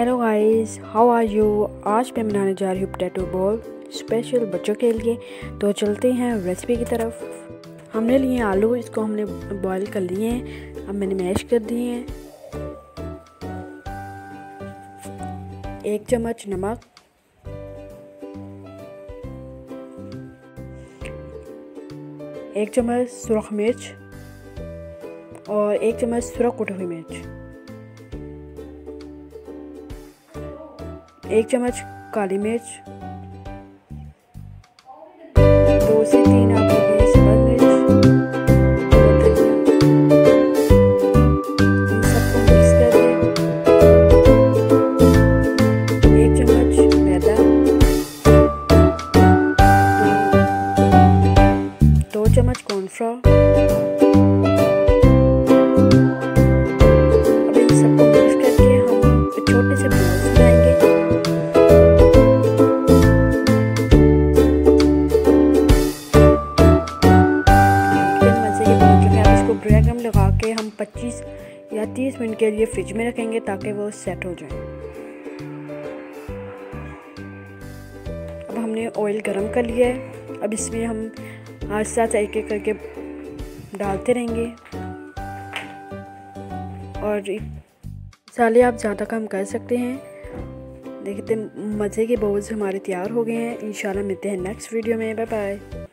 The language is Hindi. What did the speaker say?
गाइस हाउ आर यू आज मैं बनाने जा रही हूँ पोटैटो बॉल स्पेशल बच्चों के लिए। तो चलते हैं रेसिपी की तरफ़। हमने लिए आलू, इसको हमने बॉईल कर लिए हैं। अब मैंने मैश कर दिए हैं। एक चम्मच नमक। एक चम्मच सुरख मिर्च। और एक चम्मच सुरख कुटी हुई मिर्च। एक चम्मच काली मिर्च दो से तीन आप चम्मच कॉर्नफ्लोर 25 या 30 मिनट के लिए फ्रिज में रखेंगे ताकि वो सेट हो जाए। अब हमने ऑयल गरम कर लिया है। अब इसमें हम आहिस्ता आहिस्ता एक एक करके डालते रहेंगे। और मसाले आप ज़्यादा कम कर सकते हैं। देखते मज़े के बोल्स हमारे तैयार हो गए हैं। इंशाल्लाह मिलते हैं नेक्स्ट वीडियो में। Bye bye